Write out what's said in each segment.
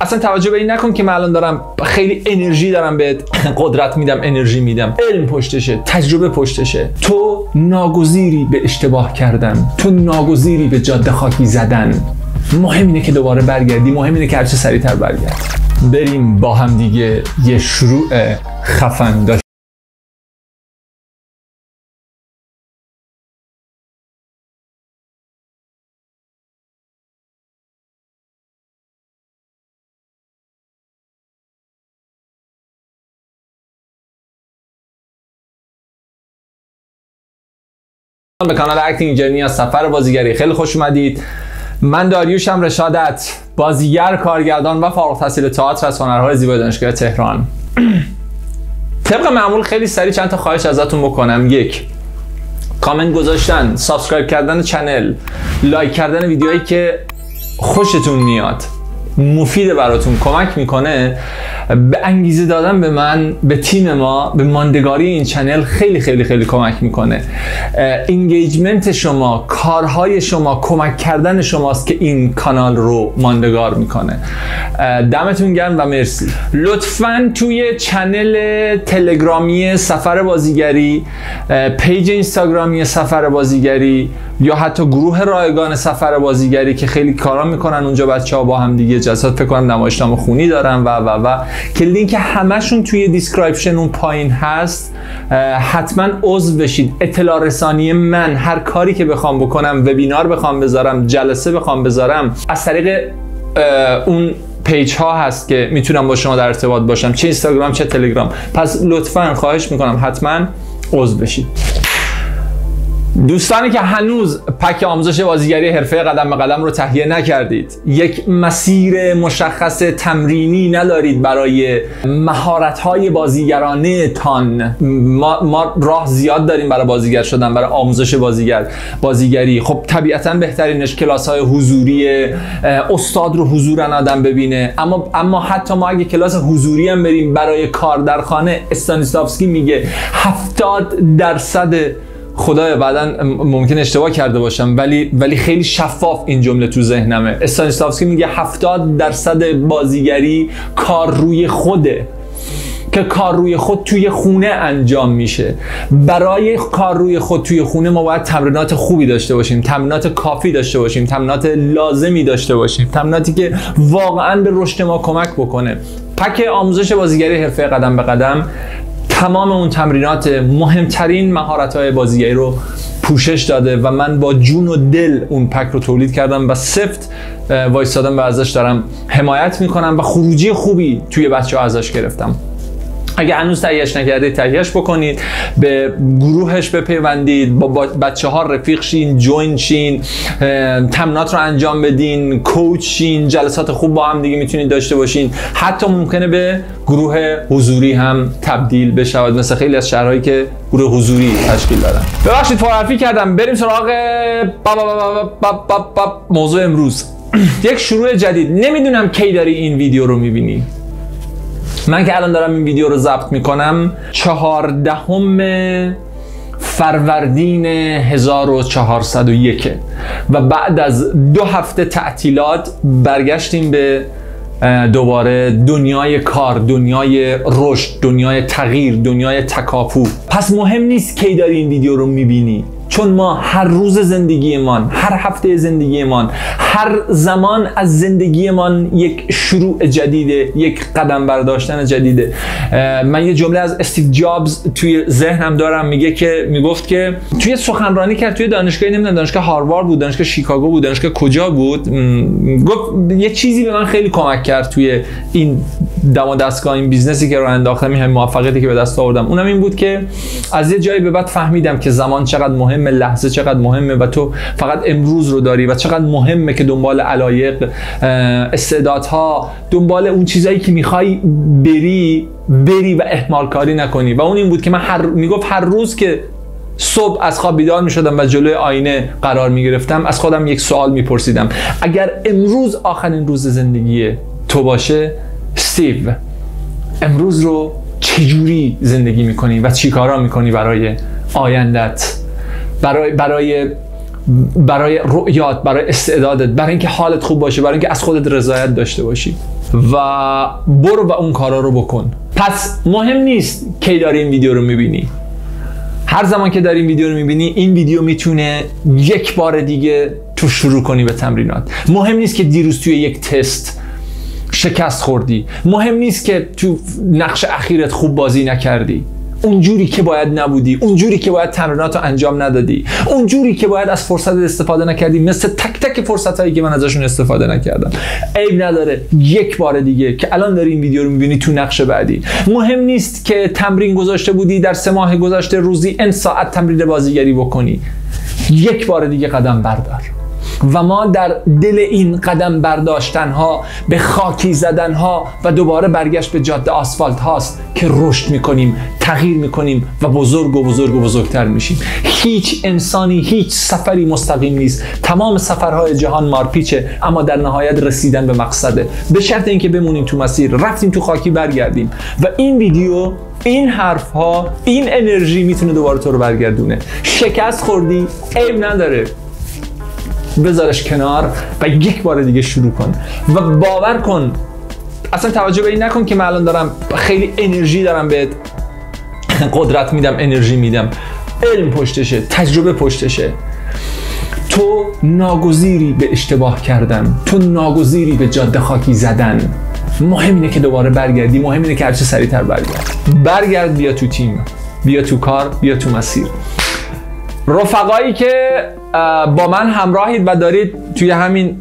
اصلا توجه به این نکن که من الان دارم خیلی انرژی دارم بهت قدرت میدم انرژی میدم. علم پشتشه تجربه پشتشه. تو ناگزیری به اشتباه کردن. تو ناگزیری به جاده خاکی زدن. مهم اینه که دوباره برگردی. مهم اینه که هرچه سریعتر برگردی. بریم با هم دیگه یه شروع خفن داشت. به کانال Acting Journey از سفر بازیگری. خیلی خوش اومدید. من داریوشم رشادت بازیگر کارگردان و فارغ التحصیل تئاتر از هنرهای زیبای دانشگاه تهران. طبق معمول خیلی سریع چند تا خواهش ازتون بکنم. یک کامنت گذاشتن subscribe کردن channel like کردن ویدیوهایی که خوشتون میاد. مفید براتون کمک می‌کنه به انگیزه دادن به من به تیم ما به ماندگاری این channel خیلی خیلی خیلی کمک می‌کنه. engagement شما کارهای شما کمک کردن شماست که این کانال رو ماندگار می‌کنه. دمتون گرم و مرسی. لطفا توی channel تلگرامی سفر بازیگری page اینستاگرامی سفر بازیگری یا حتی گروه رایگان سفر بازیگری که خیلی کارا می‌کنن اونجا بچه ها با هم دیگه جلسات فکر کنم نمایشنامه خونی دارن و و و. که لینک همشون توی description اون پایین هست حتما عضو بشید. اطلاع رسانی من هر کاری که بخوام بکنم وبینار بخوام بذارم جلسه بخوام بذارم از طریق اون پیج ها هست که می‌تونم با شما در ارتباط باشم. چه اینستاگرام چه تلگرام. پس لطفا خواهش می‌کنم حتما عضو بشید. دوستانی که هنوز پک آموزش بازیگری حرفه قدم به قدم رو تهیه نکردید یک مسیر مشخص تمرینی ندارید برای مهارت های بازیگرانه تان ما, ما راه زیاد داریم برای بازیگر شدن برای آموزش بازیگر بازیگری. خب طبیعتا بهترینش کلاس های حضوری استاد رو حضورن آدم ببینه. اما اما حتی ما اگه کلاس حضوری هم بریم برای کار در خانه استانیسلافسکی میگه 70 درصد خدایا بعدا ممکن اشتباه کرده باشم ولی ولی خیلی شفاف این جمله تو ذهنمه. استانیسلافسکی میگه 70 درصد بازیگری کار روی خوده که کار روی خود توی خونه انجام میشه. برای کار روی خود توی خونه ما باید تمرینات خوبی داشته باشیم تمرینات کافی داشته باشیم تمرینات لازمی داشته باشیم تمریناتی که واقعا به رشد ما کمک بکنه. پک آموزش بازیگری حرفه قدم به قدم. تمام اون تمرینات مهمترین مهارت های بازیگری رو پوشش داده و من با جون و دل اون پک رو تولید کردم و سفت وایستادم و ازش دارم حمایت می‌کنم و خروجی خوبی توی بچه ها ازش گرفتم. اگه هنوز تهیهش نکردید تهیهش بکنید. به گروهش بپیوندید. با بچه ها رفیق شین جوین شین تمرینات رو انجام بدین کوچ شین جلسات خوب با هم دیگه می‌تونید داشته باشین. حتی ممکنه به گروه حضوری هم تبدیل بشود. مثل خیلی از شهرهایی که گروه حضوری تشکیل دادن. ببخشید فارفی کردم. بریم سراغ موضوع امروز. یک شروع جدید. نمی‌دونم کی داری این ویدیو رو می‌بینی. من که الان دارم این ویدیو رو ضبط می‌کنم چهاردهم فروردین 1401 و بعد از دو هفته تعطیلات برگشتیم به دوباره دنیای کار دنیای رشد دنیای تغییر دنیای تکاپو. پس مهم نیست کی داری این ویدیو رو می‌بینی. چون ما هر روز زندگیمان هر هفته زندگیمان هر زمان از زندگیمان یک شروع جدیده یک قدم برداشتن جدیده. من یه جمله از استیو جابز توی ذهنم دارم میگه که می‌گفت که توی سخنرانی کرد توی دانشگاه نمی‌دونم دانشگاه هاروارد بود دانشگاه شیکاگو بود دانشگاه کجا بود؟ گفت یه چیزی به من خیلی کمک کرد توی این دم و دستگاه این بیزنسی که رو انداختم این موفقیتی که به دست آوردم. اونم این بود که از یه جایی به بعد فهمیدم که زمان چقدر مهمه لحظه چقدر مهمه و تو فقط امروز رو داری و چقدر مهمه که دنبال علایق استعدادها دنبال اون چیزایی که می‌خوای بری بری و احمال کاری نکنی. و اون این بود که من هر می‌گفت هر روز که صبح از خواب بیدار می شدم و جلوی آینه قرار می گرفتم از خودم یک سوال می پرسیدم اگر امروز آخرین روز زندگی تو باشه استیو امروز رو چجوری زندگی می‌کنی و چی کارا می‌کنی برای آیندت؟ برای برای برای رؤیات برای استعدادت برای اینکه حالت خوب باشه برای اینکه از خودت رضایت داشته باشی. و برو و اون کارا رو بکن. پس مهم نیست کی داری این ویدیو رو می‌بینی. هر زمان که داری این ویدیو رو می‌بینی این ویدیو می‌تونه یک بار دیگه تو شروع کنی به تمرینات. مهم نیست که دیروز توی یک تست شکست خوردی. مهم نیست که تو نقش اخیرت خوب بازی نکردی. اونجوری که باید نبودی اونجوری که باید تمرینات رو انجام ندادی. اونجوری که باید از فرصت استفاده نکردی. مثل تک تک فرصت هایی که من ازشون استفاده نکردم. عیب نداره. یک بار دیگه که الان داری این ویدیو رو می‌بینی تو نقش بعدی. مهم نیست که تمرین گذاشته بودی در سه ماه گذشته روزی ان ساعت تمرین بازیگری بکنی. یک بار دیگه قدم بردار. و ما در دل این قدم برداشتن ها به خاکی زدن ها و دوباره برگشت به جاده آسفالت هاست که رشد می‌کنیم تغییر می‌کنیم و بزرگ و بزرگ و بزرگتر میشیم. هیچ انسانی هیچ سفری مستقیم نیست. تمام سفرهای جهان مارپیچه اما در نهایت رسیدن به مقصده. به شرط اینکه بمونیم تو مسیر رفتیم تو خاکی برگردیم. و این ویدیو این حرف ها این انرژی می‌تونه دوباره تو رو برگردونه. شکست خوردی عیب نداره. بذارش کنار و یک بار دیگه شروع کن و باور کن. اصلا توجه به این نکن که من الان دارم خیلی انرژی دارم بهت قدرت میدم انرژی میدم. علم پشتشه تجربه پشتشه. تو ناگزیری به اشتباه کردن تو ناگزیری به جاده خاکی زدن. مهم اینه که دوباره برگردی مهم اینه که هرچه سریعتر برگرد. برگرد بیا تو تیم بیا تو کار بیا تو مسیر. رفقایی که با من همراهید و دارید توی همین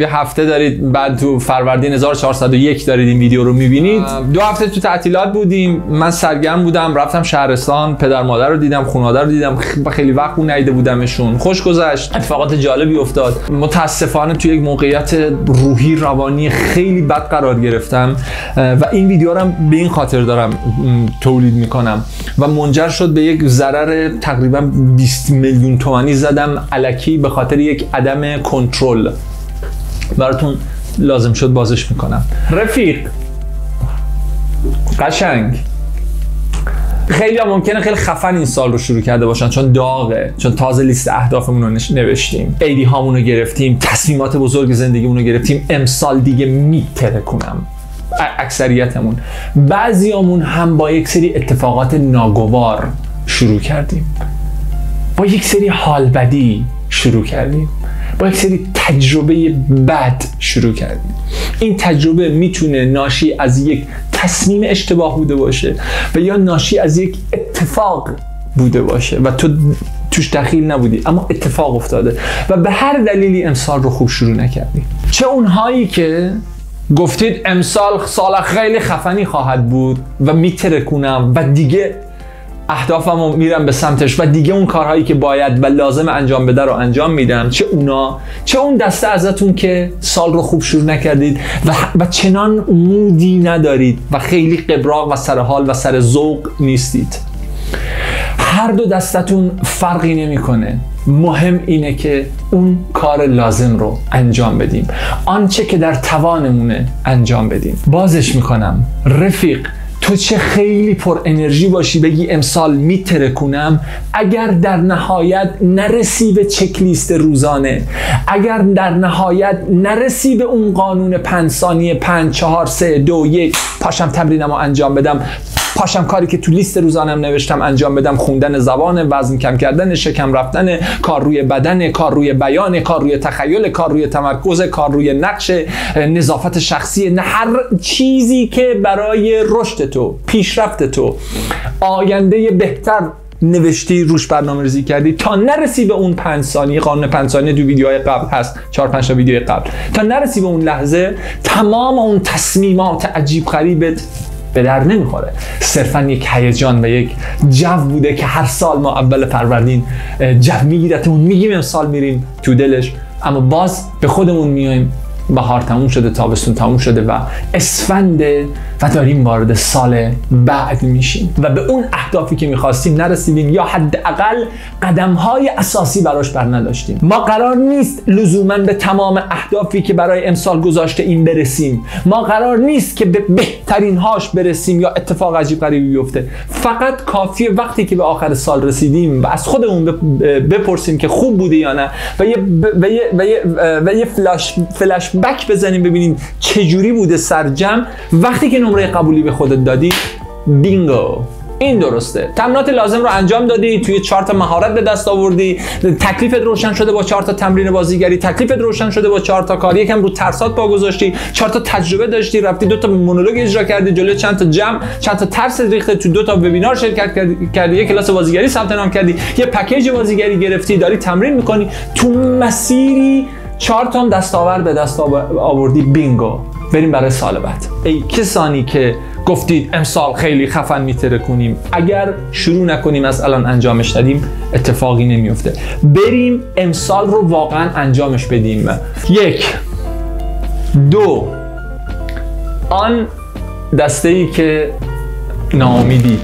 یه هفته دارید بعد تو فروردین 1401 دارید این ویدیو رو می‌بینید. دو هفته تو تعطیلات بودیم. من سرگرم بودم رفتم شهرستان پدر مادر رو دیدم خانواده رو دیدم. خیلی وقت بود ندیده بودمشون. خوش گذشت. اتفاقات جالبی افتاد. متاسفانه توی یک موقعیت روحی روانی خیلی بد قرار گرفتم. و این ویدیو رو به این خاطر دارم تولید می‌کنم. و منجر شد به یک ضرر تقریبا 20 میلیون تومانی زدم علکی به خاطر یک عدم کنترل. براتون لازم شد بازش می‌کنم. رفیق. قشنگ. خیلی ممکنه خیلی خفن این سال رو شروع کرده باشن چون داغه چون تازه لیست اهدافمون رو نوشتیم. ایدی هامون رو گرفتیم تصمیمات بزرگ زندگیمون رو گرفتیم. امسال دیگه میتره کنم اکثریتمون. بعضیامون هم با یک سری اتفاقات ناگوار شروع کردیم. با یک سری حال بدی شروع کردیم. با یک سری تجربه بد شروع کردیم. این تجربه می‌تونه ناشی از یک تصمیم اشتباه بوده باشه و یا ناشی از یک اتفاق بوده باشه و تو توش دخیل نبودی اما اتفاق افتاده و به هر دلیلی امسال رو خوب شروع نکردی چه اونهایی که گفتید امسال سال خیلی خفنی خواهد بود و میترکونم و دیگه اهدافمو میرم به سمتش و دیگه اون کارهایی که باید و لازم انجام بده رو انجام میدم. چه اونا چه اون دسته ازتون که سال رو خوب شروع نکردید و, و چنان مودی ندارید و خیلی قبراق و سر حال و سر ذوق نیستید. هر دو دستتون فرقی نمی‌کنه. مهم اینه که اون کار لازم رو انجام بدیم. آنچه که در توانمونه انجام بدیم. بازش می‌کنم. رفیق تو چه خیلی پر انرژی باشی بگی امسال میترکونم. اگر در نهایت نرسی به چکلیست روزانه اگر در نهایت نرسی به اون قانون پنج ثانیه پنج چهار سه دو یک پاشم تمرینم رو انجام بدم. پاشم کاری که تو لیست روزانم نوشتم انجام بدم خوندن زبان وزن کم کردن شکم رفتن کار روی بدن کار روی بیان کار روی تخیل کار روی تمرکز کار روی نقش نظافت شخصی نه هر چیزی که برای رشد تو پیشرفت تو آینده بهتر نوشتی روش برنامه ریزی کردی. تا نرسی به اون پنج ثانیه قانون پنج ثانیه تو ویدیوهای قبل هست چهار پنج تا ویدیوی قبل. تا نرسی به اون لحظه تمام اون تصمیمات عجیب غریبت به در نمی‌خوره. صرفا یک هیجان و یک جو بوده که هر سال ما اول فروردین جو میگیرتمون میگیم امسال میریم تو دلش اما باز به خودمون میایم. بهار تموم شده تابستون تموم شده و اسفند و داریم وارد سال بعد میشیم و به اون اهدافی که می‌خواستیم نرسیدیم یا حداقل قدم های اساسی براش بر نداشتیم ما قرار نیست لزوما به تمام اهدافی که برای امسال گذاشته این برسیم. ما قرار نیست که به بهترین هاش برسیم یا اتفاق عجیب غریبی بیفته. فقط کافیه وقتی که به آخر سال رسیدیم و از خودمون بپرسیم که خوب بوده یا نه و یه, و یه, و یه, و یه فلاش, فلاش بک بزنیم ببینیم چجوری بوده سرجم وقتی که نمره قبولی به خودت دادی؟ بینگو. این درسته. تمرینات لازم رو انجام دادی توی چهار تا مهارت به دست آوردی تکلیفت روشن شده با چهار تا تمرین بازیگری تکلیفت روشن شده با چهار تا کار. یکم رو ترسات پا گذاشتی چهار تا تجربه داشتی رفتی دو تا مونولوگ اجرا کردی جلوی چند تا جمع چند تا ترس ریخته تو دو تا وبینار شرکت کردی یه کلاس بازیگری ثبت نام کردی یه پکیج بازیگری گرفتی داری تمرین می‌کنی. تو مسیری چهار تا دستاورد به دست آوردی بینگو. بریم برای سال بعد. ای کسانی که گفتید امسال خیلی خفن میتره کنیم اگر شروع نکنیم از الان انجامش ندیم اتفاقی نمیفته. بریم امسال رو واقعا انجامش بدیم. یک دو آن دسته ای که ناامیدید